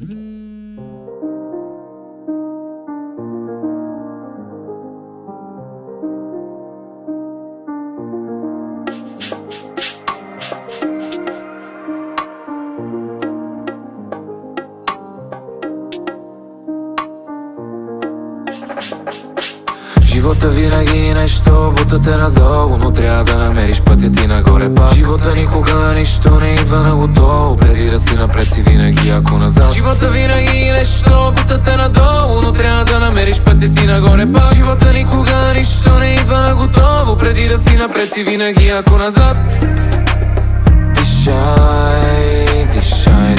Mm-hmm. Живота винаги е нещо бутате надолу Но трябва да намериш пътя ти нагоре пак. Живота никога нищо не идва на готово. Преди да си напред си винаги ако назад. Живота винаги е нещо бутате надолу Но трябва да намериш пътя ти нагоре пак. Живота никога нищо не идва на готово. Преди да си напред си винаги ако назад. Дишай, дишай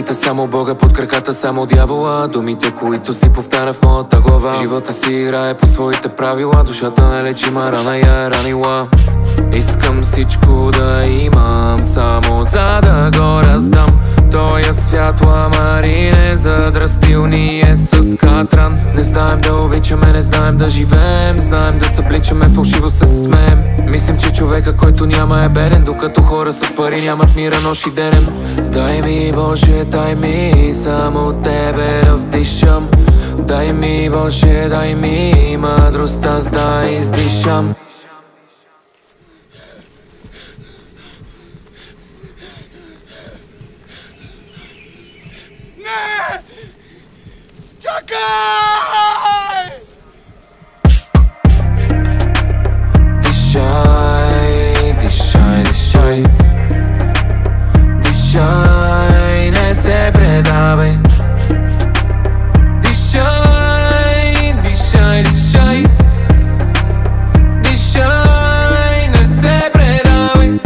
главите само Бога, под краката само дявола. Думите, които си повтаря в моята глава. Живота си играе по своите правила. Душата нелечима рана я е ранила. Искам всичко да имам Тоя свят ламари не задрастил ни е с катран. Не знаем да обичаме, не знаем да живеем. Знаем да събличаме, фалшиво се смеем. Мислим, че човека, който няма е берен Докато хора с пари нямат мира нощ и денем. Дай ми Боже, дай ми само Тебе да вдишам. Дай ми Боже, дай ми мъдрост аз да издишам Не! Чакай! Дишай, дишай, дишай Дишай, не се предавай Дишай, дишай, дишай Дишай, не се предавай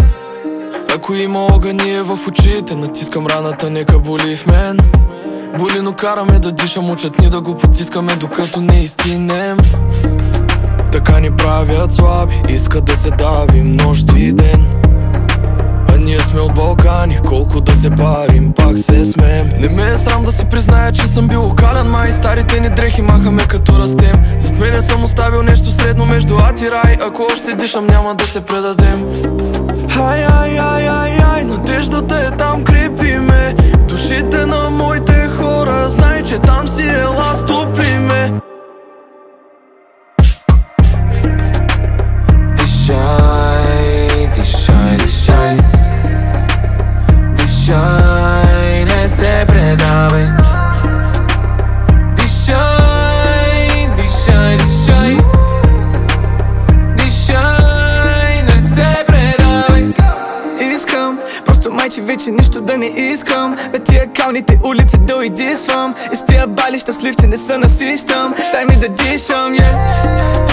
Ако има огън в очите Натискам раната, нека боли в мен Боли, но караме да дишам Учат ни да го потискаме, докато не изтинем Така ни правят слаби Искат да се давим нощ и ден. А ние сме от Балкани, колко да се парим, пак се смеем. Не ме е срам да си призная, че съм бил окален Май старите ни дрехи махаме като растем. Зад мене съм оставил нещо средно между ад и рай. Ако още дишам, няма да се предадем. Ай, ай, ай, ай, ай, надеждата е там, крепи ме. В душите на моите хора, знай, че там си майче вече нищо да не искам. На тия калните улици да изисвам И с тия бали щастливци не се насищам. Дай ми да дишам, yeah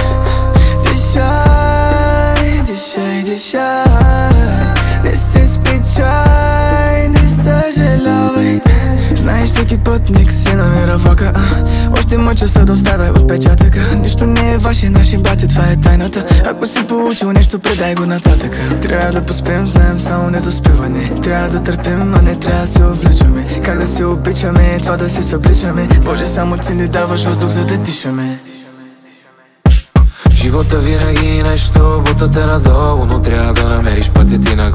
всеки път ник си намира въка а, Още мъча са да оставя отпечатъка Нищо не е ваше, наши брати, това е тайната. Ако си получил нещо, предай го нататък. Трябва да поспеем, знаем само недоспиване. Трябва да търпим, но не трябва да се увличаме. Как да се обичаме, това да се събличаме. Боже, само ти ни даваш въздух, за да дишаме Живота винаги е нещо бутате надолу Но трябва да намериш пътя ти нагоре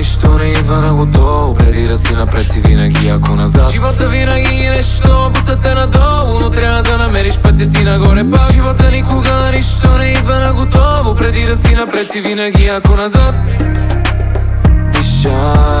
нищо не идва на готово. Преди да си напред си винаги ако назад. Живота винаги е нещо бутате надолу Но трябва да намериш пътя ти нагоре пак. Живота никога нищо не идва на готово. Преди да си напред си винаги ако назад. Дишай,